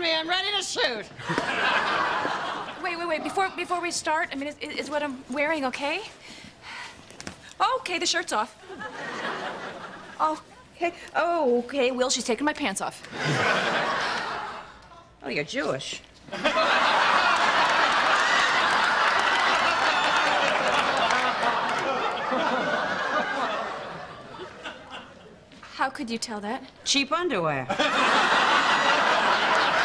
on me. I'm ready to shoot. Wait, wait, wait. Before before we start, I mean, is, is what I'm wearing okay? Okay, the shirt's off. Okay. Oh, okay. Will, she's taking my pants off. Oh, you're Jewish. How could you tell that? Cheap underwear.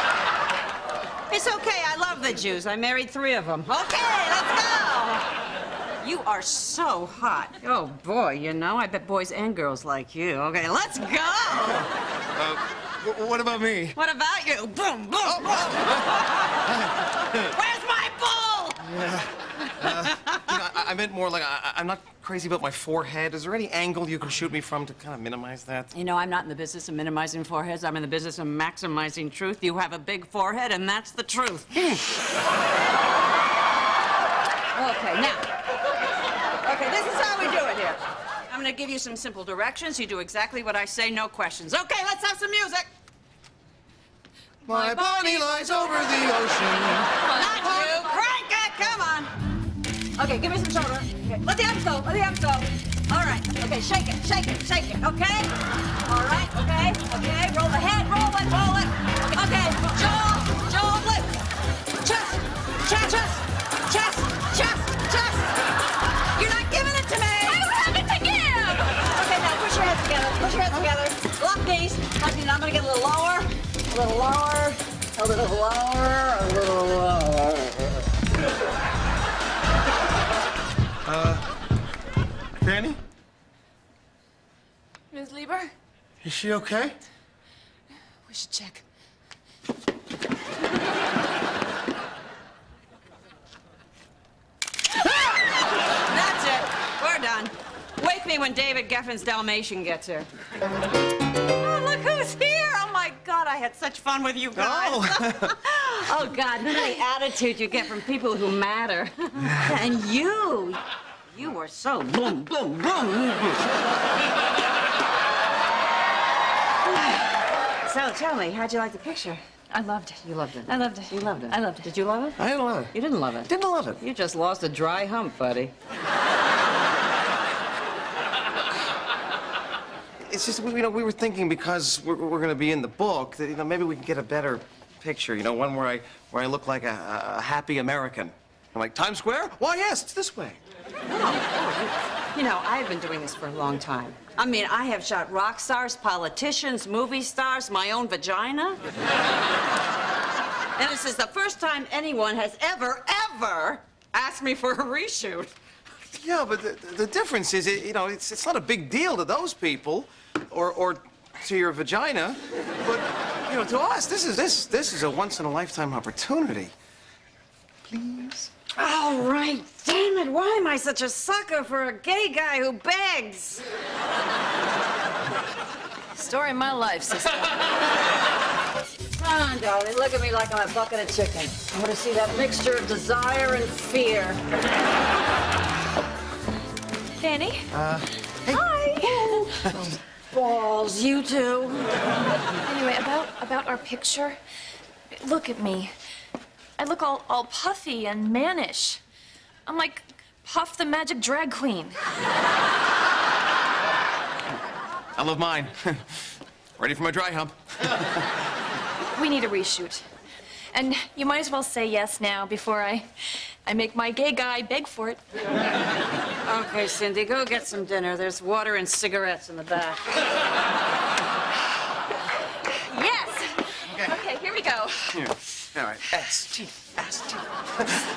it's okay. I love the Jews. I married three of them. Okay, let's go. You are so hot. Oh, boy, you know, I bet boys and girls like you. Okay, let's go. Uh, what about me? What about you? Boom, boom, boom. Where's my bull? You know, I, I meant more like I, I'm not crazy about my forehead. Is there any angle you can shoot me from to kind of minimize that? You know, I'm not in the business of minimizing foreheads. I'm in the business of maximizing truth. You have a big forehead, and that's the truth. okay, now. Okay, this is how we do it here. I'm gonna give you some simple directions. You do exactly what I say, no questions. Okay, let's have some music. My body lies over the ocean. Okay, give me some shoulder. Okay, let the arms go. Let the arms go. All right. Okay, shake it, shake it, shake it. Okay. All right. Okay. Okay. Roll the head. Roll it. Roll it. Okay. Jaw. Jaw. Lift. Chest. Chest. Chest. Chest. Chest. Chest. You're not giving it to me. I don't have it to give. Okay, now push your heads together. Push your heads together. Lock these. Lock these. I'm gonna get a little lower. A little lower. A little lower. A little lower. Ms. Lieber, is she okay? we should check. That's it. We're done. Wake me when David Geffen's Dalmatian gets here. Oh, look who's here. Oh, my God, I had such fun with you guys. Oh. oh, God, none of the attitude you get from people who matter. and you, you were so boom, boom, boom. So, tell me, how'd you like the picture? I loved it. You loved it. I loved it. You loved it. I loved it. Did you love it? I didn't love it. You didn't love it. Didn't love it. You just lost a dry hump, buddy. It's just, we- you know, we were thinking because we're, we're going to be in the book that, you know, maybe we can get a better picture, you know, one where I, where I look like a, a happy American. I'm like, Times Square? Why, yes, it's this way. You know, I've been doing this for a long time. I mean, I have shot rock stars, politicians, movie stars, my own vagina. and this is the first time anyone has ever, ever asked me for a reshoot. Yeah, but the, the difference is, you know, it's, it's not a big deal to those people or, or to your vagina. But, you know, to us, this is, this, this is a once-in-a-lifetime opportunity. Please? All right, damn it, why am I such a sucker for a gay guy who begs? Story of my life, sister. Come on, darling, look at me like I'm a bucket of chicken. I want to see that mixture of desire and fear. Danny? Uh, Hi. Balls, you two. Anyway, about about our picture. Look at me. I look all all puffy and mannish. I'm like Puff the Magic Drag Queen. I love mine. Ready for my dry hump. We need a reshoot. And you might as well say yes now before I I make my gay guy beg for it. Okay, Cindy, go get some dinner. There's water and cigarettes in the back. Yes. Okay, here we go. Here. All right. S, T, S, T.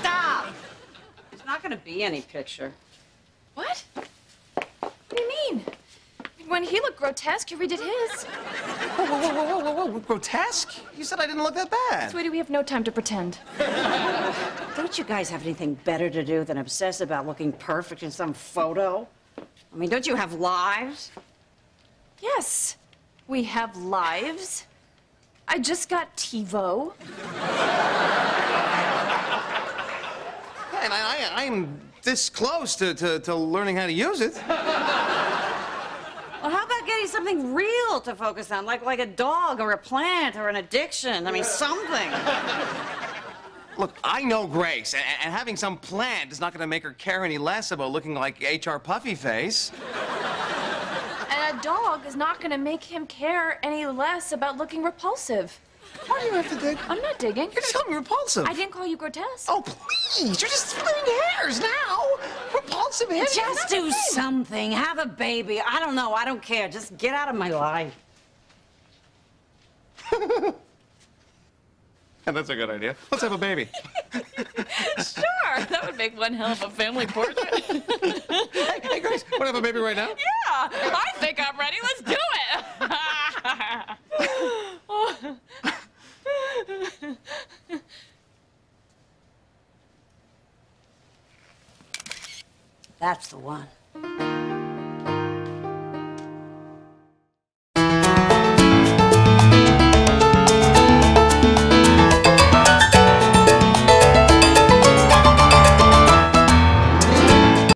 Stop! There's not going to be any picture. What? What do you mean? When he looked grotesque, you redid his. Whoa, whoa, whoa, whoa, whoa, whoa, grotesque? You said I didn't look that bad. Sweetie, we have no time to pretend. Don't you guys have anything better to do than obsess about looking perfect in some photo? I mean, don't you have lives? Yes, we have lives. I just got TiVo. And I, I, I'm this close to, to, to learning how to use it. Well, how about getting something real to focus on, like like a dog or a plant or an addiction. I mean, something. Look, I know Grace, and, and having some plant is not going to make her care any less about looking like H.R. Puffy Face. And a dog is not gonna make him care any less about looking repulsive. Why do you have to dig? I'm not digging. You're just calling me repulsive. I didn't call you grotesque. Oh, please! You're just splitting hairs now. Repulsive hairs. Just do something. Have a baby. I don't know. I don't care. Just get out of my life. And that's a good idea. Let's have a baby. Sure, that would make one hell of a family portrait. hey, hey, Grace, want to have a baby right now? yeah, I think I'm ready. Let's do it. That's the one.